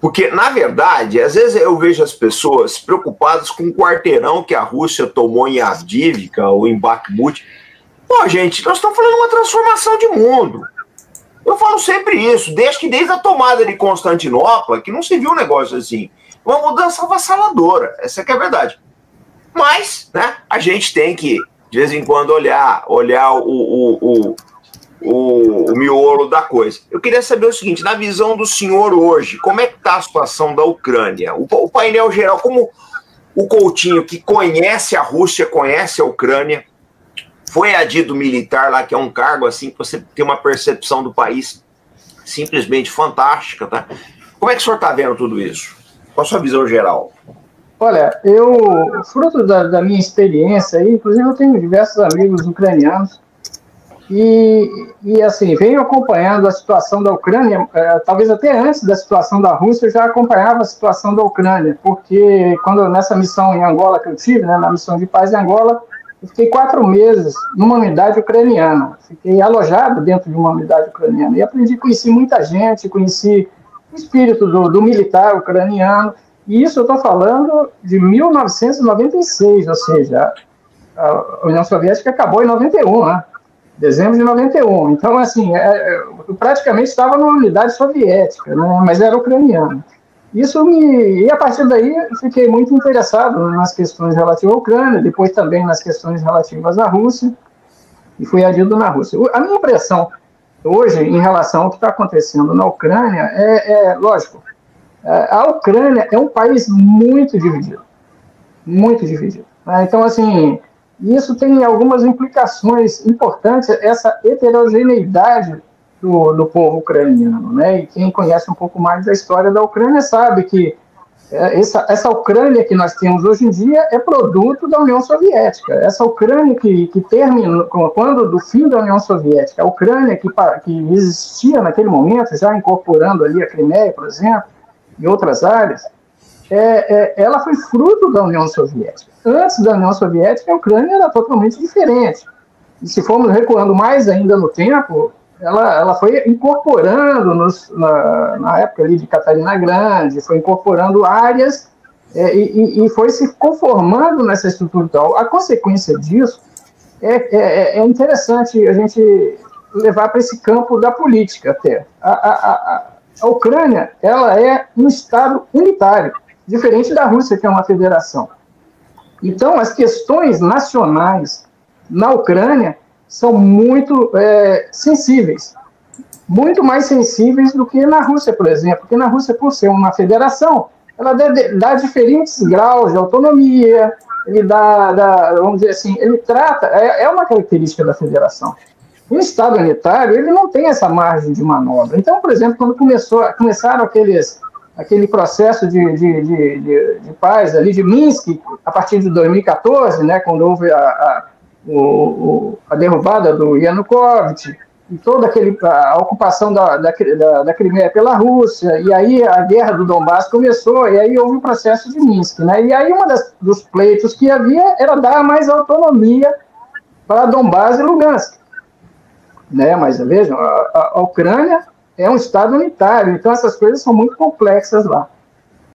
Porque, na verdade, às vezes eu vejo as pessoas preocupadas com o quarteirão que a Rússia tomou em Avdivka ou em Bakhmut. Pô, gente, nós estamos falando de uma transformação de mundo. Eu falo sempre isso, desde que desde a tomada de Constantinopla, que não se viu um negócio assim. Uma mudança avassaladora, essa é, é a verdade. Mas, né, a gente tem que, de vez em quando, olhar, olhar o, o, o o, o miolo da coisa. Eu queria saber o seguinte, na visão do senhor hoje, como é que está a situação da Ucrânia? O, o painel geral, como o Coutinho, que conhece a Rússia, conhece a Ucrânia, foi adido militar lá, que é um cargo assim, que você tem uma percepção do país simplesmente fantástica, tá? Como é que o senhor está vendo tudo isso? Qual a sua visão geral? Olha, eu, fruto da, da minha experiência, inclusive eu tenho diversos amigos ucranianos, e, e, assim, venho acompanhando a situação da Ucrânia, é, talvez até antes da situação da Rússia, eu já acompanhava a situação da Ucrânia, porque quando nessa missão em Angola que eu tive, né, na missão de paz em Angola, eu fiquei quatro meses numa unidade ucraniana, fiquei alojado dentro de uma unidade ucraniana, e aprendi, conheci muita gente, conheci o espírito do, do militar ucraniano, e isso eu estou falando de 1996, ou seja, a União Soviética acabou em 91, né? Dezembro de 91. Então, assim, é, eu praticamente estava numa unidade soviética, né, mas era ucraniano. Isso me. E a partir daí fiquei muito interessado nas questões relativas à Ucrânia, depois também nas questões relativas à Rússia, e fui adido na Rússia. A minha impressão hoje, em relação ao que está acontecendo na Ucrânia, é, é lógico, é, a Ucrânia é um país muito dividido. Muito dividido. Né? Então, assim, e isso tem algumas implicações importantes, essa heterogeneidade do, do povo ucraniano. Né? E quem conhece um pouco mais da história da Ucrânia sabe que é, essa, essa Ucrânia que nós temos hoje em dia é produto da União Soviética. Essa Ucrânia que, que terminou, quando do fim da União Soviética, a Ucrânia que, que existia naquele momento, já incorporando ali a Crimeia, por exemplo, e outras áreas, é, é, ela foi fruto da União Soviética. Antes da União Soviética, a Ucrânia era totalmente diferente. E se formos recuando mais ainda no tempo, ela, ela foi incorporando, nos, na, na época ali de Catarina Grande, foi incorporando áreas é, e, e, foi se conformando nessa estrutura tal. A consequência disso é, é, é interessante a gente levar para esse campo da política até. A, a, a, a Ucrânia ela é um Estado unitário diferente da Rússia, que é uma federação. Então, as questões nacionais na Ucrânia são muito é, sensíveis, muito mais sensíveis do que na Rússia, por exemplo, porque na Rússia, por ser uma federação, ela dá diferentes graus de autonomia, ele dá, dá vamos dizer assim, ele trata, é, é uma característica da federação. O Estado unitário, ele não tem essa margem de manobra. Então, por exemplo, quando começou, começaram aqueles aquele processo de, de, de, de, paz ali de Minsk, a partir de 2014, né, quando houve a, a, o, a derrubada do Yanukovych, e toda aquele, a ocupação da, da, da, da Crimeia pela Rússia, e aí a guerra do Donbass começou, e aí houve o processo de Minsk. Né? E aí um dos pleitos que havia era dar mais autonomia para Donbass e Lugansk. Né? Mas vejam, a, a Ucrânia é um Estado unitário, então essas coisas são muito complexas lá.